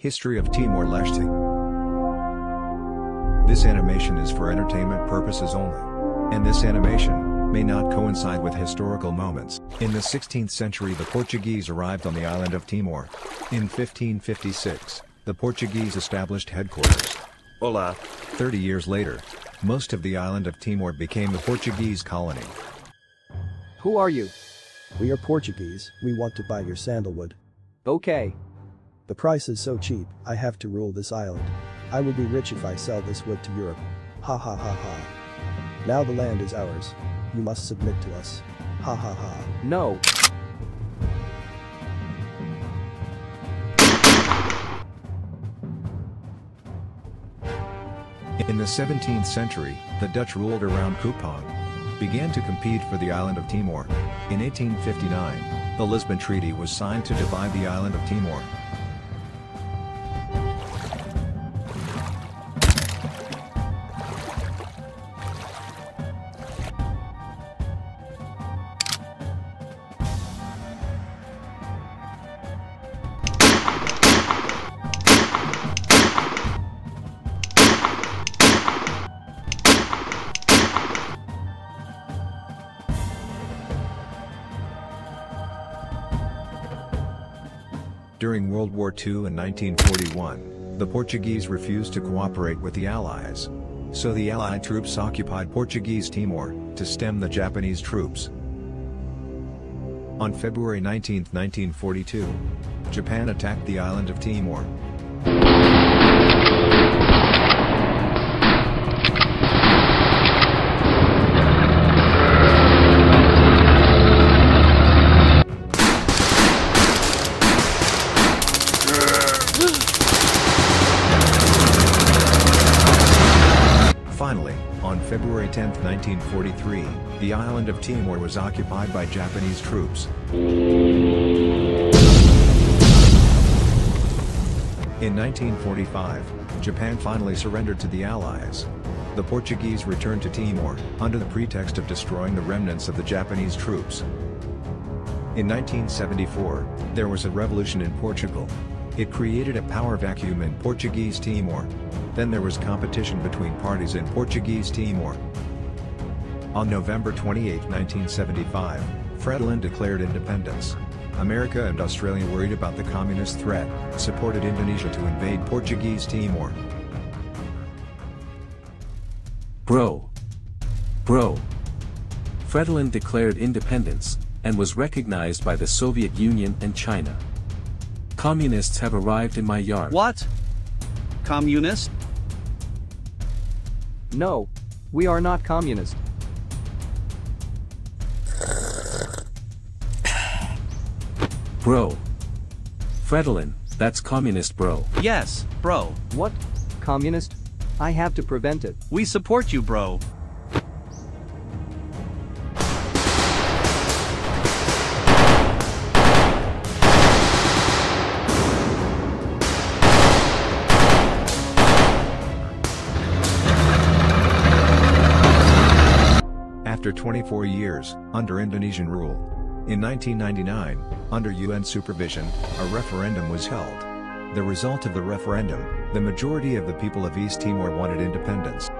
History of Timor-Leste This animation is for entertainment purposes only. And this animation may not coincide with historical moments. In the 16th century the Portuguese arrived on the island of Timor. In 1556, the Portuguese established headquarters. Hola. 30 years later, most of the island of Timor became the Portuguese colony. Who are you? We are Portuguese, we want to buy your sandalwood. Okay. The price is so cheap, I have to rule this island. I will be rich if I sell this wood to Europe. Ha ha ha ha. Now the land is ours. You must submit to us. Ha ha ha. No. In the 17th century, the Dutch ruled around Kupang. Began to compete for the island of Timor. In 1859, the Lisbon Treaty was signed to divide the island of Timor. During World War II in 1941, the Portuguese refused to cooperate with the Allies. So the Allied troops occupied Portuguese Timor, to stem the Japanese troops. On February 19, 1942, Japan attacked the island of Timor. Finally, on February 10, 1943, the island of Timor was occupied by Japanese troops. In 1945, Japan finally surrendered to the Allies. The Portuguese returned to Timor, under the pretext of destroying the remnants of the Japanese troops. In 1974, there was a revolution in Portugal. It created a power vacuum in Portuguese Timor. Then there was competition between parties in Portuguese Timor. On November 28, 1975, Fretilin declared independence. America and Australia worried about the communist threat, supported Indonesia to invade Portuguese Timor. Bro. Bro. Fretilin declared independence, and was recognized by the Soviet Union and China. Communists have arrived in my yard. What? Communist? No. We are not communist. Bro. Fretilin, that's communist bro. Yes, bro. What? Communist? I have to prevent it. We support you, bro. After 24 years, under Indonesian rule. In 1999, under UN supervision, a referendum was held. The result of the referendum, the majority of the people of East Timor wanted independence.